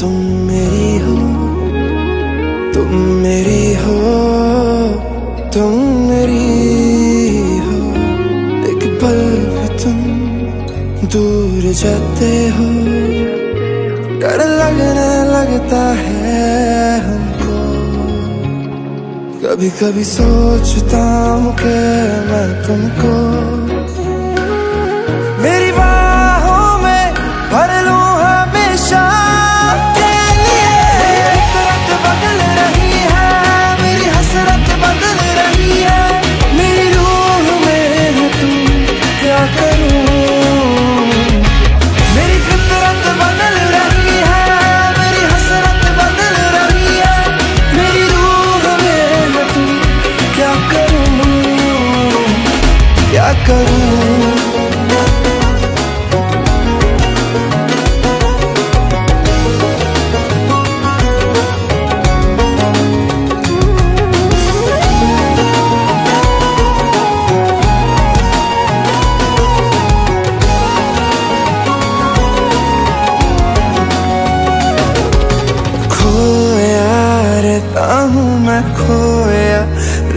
तुम मेरी हो, तुम मेरी हो, तुम मेरी हो। एक पल तुम दूर जाते हो, डर लगने लगता है हमको। कभी कभी सोचता हूँ कि मैं तुमको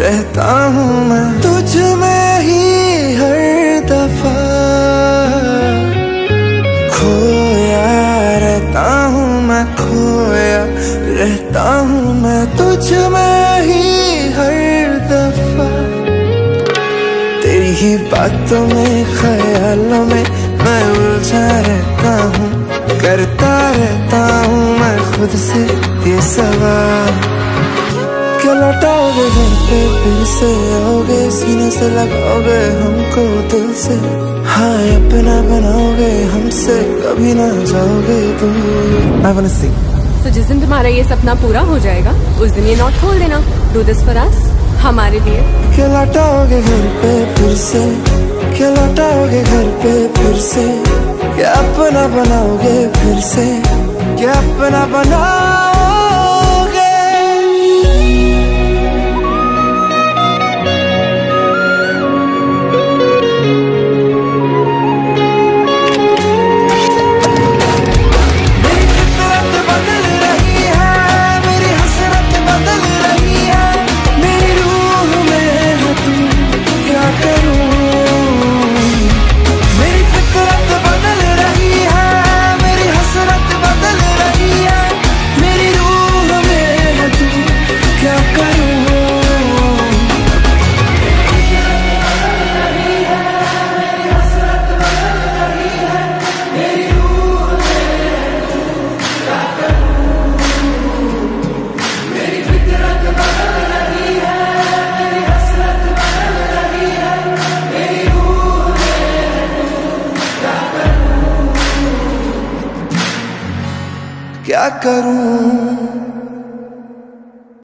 रहता हूँ मैं। तुझ में ही हर दफ़ा खोया रहता हूँ मैं, खोया रहता हूँ मैं। तुझ में ही हर दफ़ा तेरी ही बातों में, ख्यालों में मैं उलझा रहता हूँ, करता रहता हूँ मैं खुद से ये सवाल। क्या लौटाओगे घर पे फिर से आओगे सीने से लगाओगे हमको दिल से हाँ अपना बनाओगे हमसे कभी ना जाओगे दूर I wanna sing. तो जिस दिन तुम्हारा ये सपना पूरा हो जाएगा उस दिन ये नोट खोल देना डू दिस फॉर अस हमारे लिए क्या लौटाओगे घर पे फिर से क्या लौटाओगे घर पे फिर से क्या अपना बनाओगे फिर से क्या अपना बनाओगे क्या करूँ?